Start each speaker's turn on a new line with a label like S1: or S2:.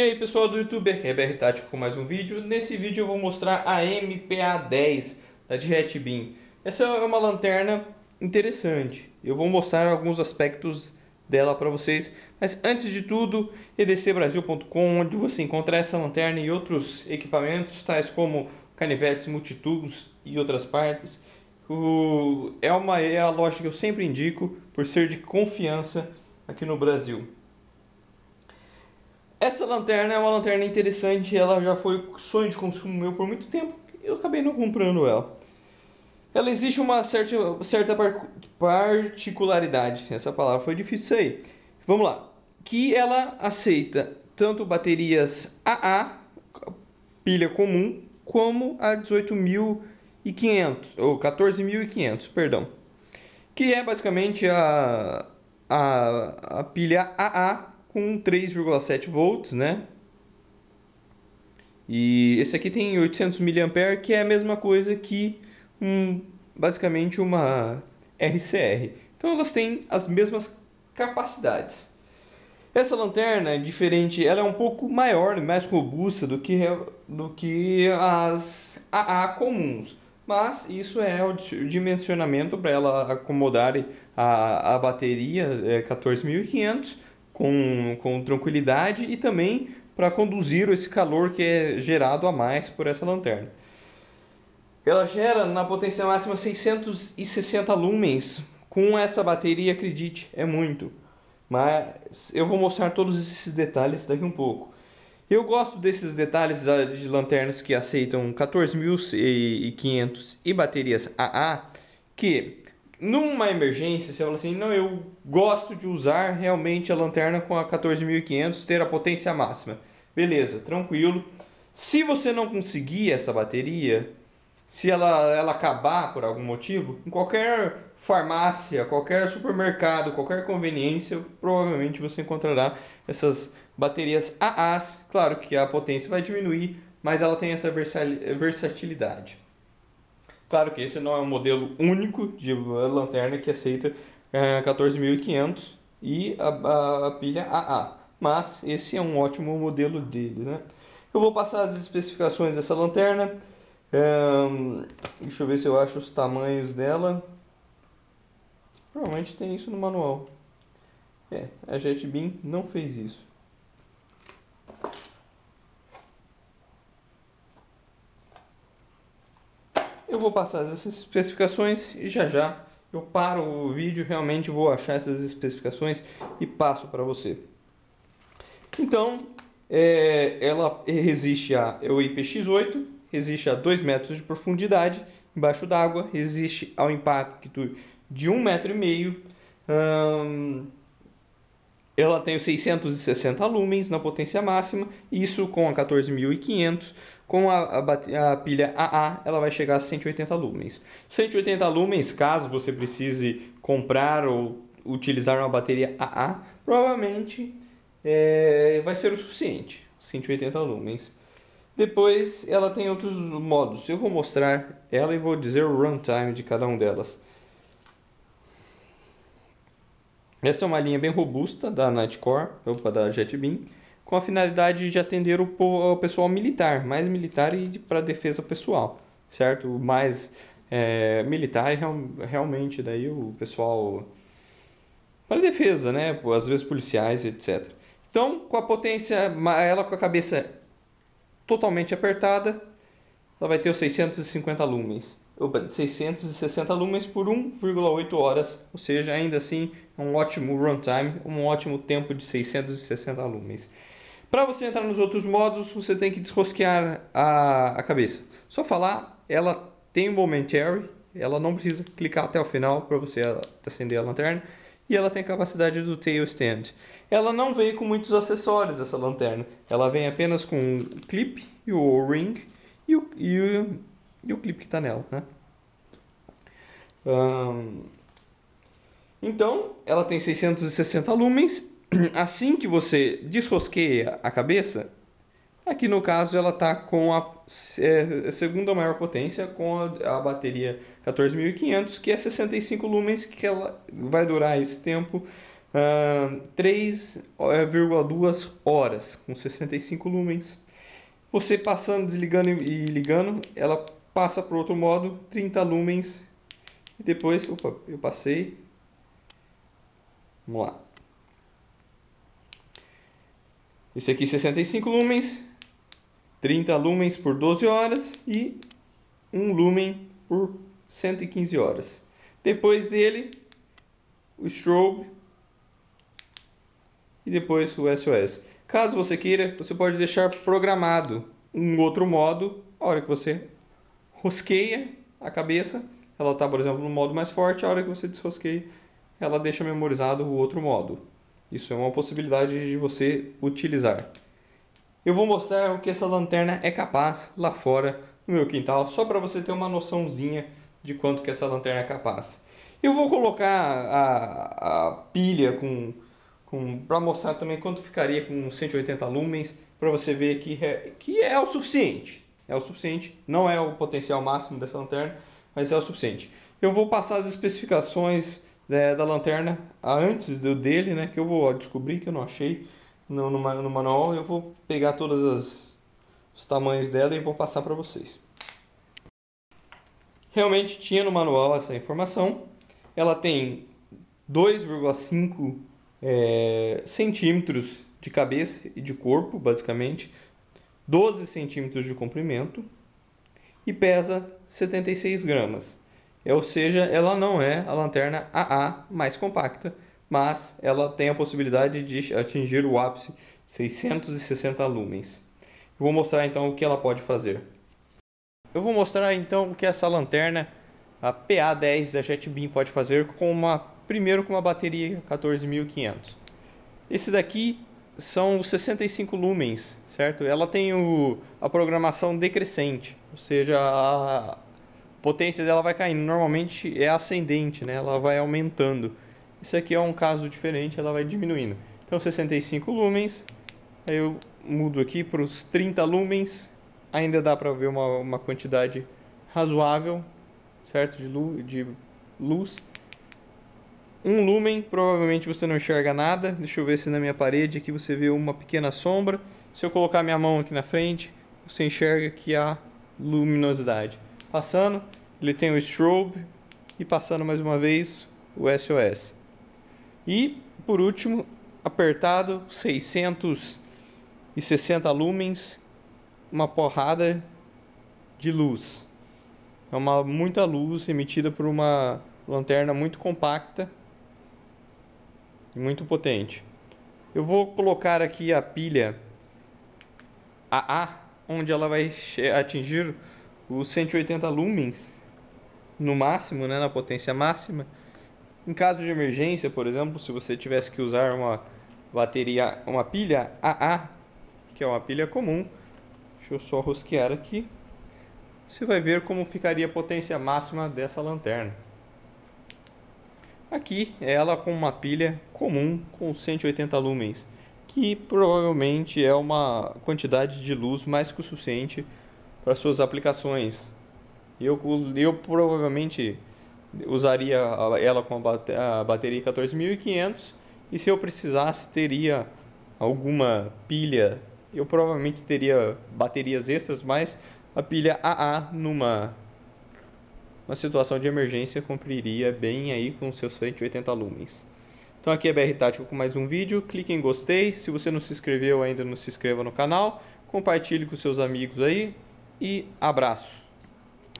S1: E aí pessoal do YouTube, aqui é BR Tático com mais um vídeo. Nesse vídeo eu vou mostrar a MPA10 da JetBeam. Essa é uma lanterna interessante. Eu vou mostrar alguns aspectos dela para vocês. Mas antes de tudo, edcbrasil.com, onde você encontra essa lanterna e outros equipamentos, tais como canivetes, multitubos e outras partes. É, uma, é a loja que eu sempre indico por ser de confiança aqui no Brasil. Essa lanterna é uma lanterna interessante, ela já foi sonho de consumo meu por muito tempo, eu acabei não comprando ela. Ela existe uma certa, certa particularidade, essa palavra foi difícil aí. Vamos lá, que ela aceita tanto baterias AA, pilha comum, como a 18.500, ou 14.500, perdão. Que é basicamente a, a, a pilha AA com 3,7 volts, né? E esse aqui tem 800 mAh, que é a mesma coisa que um, basicamente uma RCR. Então elas têm as mesmas capacidades. Essa lanterna é diferente, ela é um pouco maior, mais robusta do que, do que as AA comuns. Mas isso é o dimensionamento para ela acomodar a, a bateria é 14.500 com, com tranquilidade e também para conduzir esse calor que é gerado a mais por essa lanterna. Ela gera na potência máxima 660 lumens. Com essa bateria, acredite, é muito. Mas eu vou mostrar todos esses detalhes daqui um pouco. Eu gosto desses detalhes de lanternas que aceitam 14.500 e baterias AA, que numa emergência, você fala assim, não, eu gosto de usar realmente a lanterna com a 14.500, ter a potência máxima. Beleza, tranquilo. Se você não conseguir essa bateria, se ela, ela acabar por algum motivo, em qualquer farmácia, qualquer supermercado, qualquer conveniência, provavelmente você encontrará essas baterias AAs. Claro que a potência vai diminuir, mas ela tem essa versatilidade. Claro que esse não é um modelo único de lanterna que aceita é, 14.500 e a, a, a, pilha AA, mas esse é um ótimo modelo dele. Né? Eu vou passar as especificações dessa lanterna. É, deixa eu ver se eu acho os tamanhos dela. Provavelmente tem isso no manual. É, a JetBeam não fez isso. Vou passar essas especificações e já já eu paro o vídeo, realmente vou achar essas especificações e passo para você. Então, é, ela resiste a é o IPX8, resiste a 2 metros de profundidade embaixo d'água, resiste ao impacto de 1,5 um metro. E meio, hum, ela tem os 660 lumens na potência máxima, isso com a 14.500 com a, a, a, pilha AA, ela vai chegar a 180 lumens. 180 lumens, caso você precise comprar ou utilizar uma bateria AA, provavelmente é, vai ser o suficiente, 180 lumens. Depois ela tem outros modos, eu vou mostrar ela e vou dizer o runtime de cada um delas. Essa é uma linha bem robusta da Nightcore, opa, da JetBeam com a finalidade de atender o, pessoal militar, mais militar e para defesa pessoal, certo? Mais é, militar real, realmente daí o pessoal para defesa, né? Às vezes policiais, etc. Então, com a potência, ela com a cabeça totalmente apertada, ela vai ter os 650 lumens. 660 lumens por 1,8 horas, ou seja, ainda assim um ótimo runtime, um ótimo tempo de 660 lumens. Para você entrar nos outros modos, você tem que desrosquear a, a cabeça. Só falar, ela tem um momentary, ela não precisa clicar até o final para você acender a lanterna. E ela tem a capacidade do tail stand. Ela não vem com muitos acessórios, essa lanterna. Ela vem apenas com o clipe e o ring e o, e o, e o clipe que está nela. Né? Então, ela tem 660 lumens assim que você desrosqueia a cabeça, aqui no caso ela está com a é, segunda maior potência, com a, a bateria 14.500, que é 65 lumens, que ela vai durar esse tempo uh, 3,2 horas com 65 lumens. Você passando, desligando e ligando, ela passa para outro modo, 30 lumens. E depois, opa, eu passei. Vamos lá. Esse aqui 65 lumens, 30 lumens por 12 horas e 1 lumen por 115 horas. Depois dele, o strobe e depois o SOS. Caso você queira, você pode deixar programado um outro modo, a hora que você rosqueia a cabeça, ela está, por exemplo, no modo mais forte, a hora que você desrosqueia, ela deixa memorizado o outro modo. Isso é uma possibilidade de você utilizar. Eu vou mostrar o que essa lanterna é capaz lá fora no meu quintal, só para você ter uma noçãozinha de quanto que essa lanterna é capaz. Eu vou colocar a, a pilha com, com para mostrar também quanto ficaria com 180 lumens, para você ver que é, que é o suficiente. É o suficiente, não é o potencial máximo dessa lanterna, mas é o suficiente. Eu vou passar as especificações é, da lanterna antes do dele, né? Que eu vou descobrir que eu não achei no, no, no manual. Eu vou pegar todos as, os tamanhos dela e vou passar para vocês. Realmente tinha no manual essa informação. Ela tem 2,5 é, centímetros de cabeça e de corpo, basicamente, 12 centímetros de comprimento e pesa 76 gramas. É, ou seja, ela não é a lanterna AA mais compacta, mas ela tem a possibilidade de atingir o ápice 660 lumens. Eu vou mostrar então o que ela pode fazer. Eu vou mostrar então o que essa lanterna, a PA10 da JetBeam pode fazer com uma primeiro com uma bateria 14500. Esse daqui são os 65 lumens, certo? Ela tem o, a programação decrescente, ou seja, a, potência dela vai caindo. Normalmente é ascendente, né? Ela vai aumentando. Isso aqui é um caso diferente, ela vai diminuindo. Então 65 lumens, aí eu mudo aqui para os 30 lumens, ainda dá para ver uma, uma quantidade razoável, certo? De luz, de luz. Um lumen, provavelmente você não enxerga nada. Deixa eu ver se na minha parede aqui você vê uma pequena sombra. Se eu colocar minha mão aqui na frente, você enxerga que há luminosidade. Passando, ele tem o strobe e passando mais uma vez o SOS. E por último, apertado 660 lumens, uma porrada de luz. É uma muita luz emitida por uma lanterna muito compacta muito potente. Eu vou colocar aqui a pilha AA, onde ela vai atingir os 180 lumens no máximo, né, na potência máxima. Em caso de emergência, por exemplo, se você tivesse que usar uma bateria, uma pilha AA, que é uma pilha comum, deixa eu só rosquear aqui, você vai ver como ficaria a potência máxima dessa lanterna. Aqui ela com uma pilha comum com 180 lumens, que provavelmente é uma quantidade de luz mais que o suficiente para suas aplicações. Eu, eu provavelmente usaria ela com a bateria 14500 e se eu precisasse teria alguma pilha, eu provavelmente teria baterias extras, mas a pilha AA numa uma situação de emergência cumpriria bem aí com seus 180 lumens. Então aqui é BR Tático com mais um vídeo, clique em gostei, se você não se inscreveu ainda não se inscreva no canal, compartilhe com seus amigos aí, e abraço.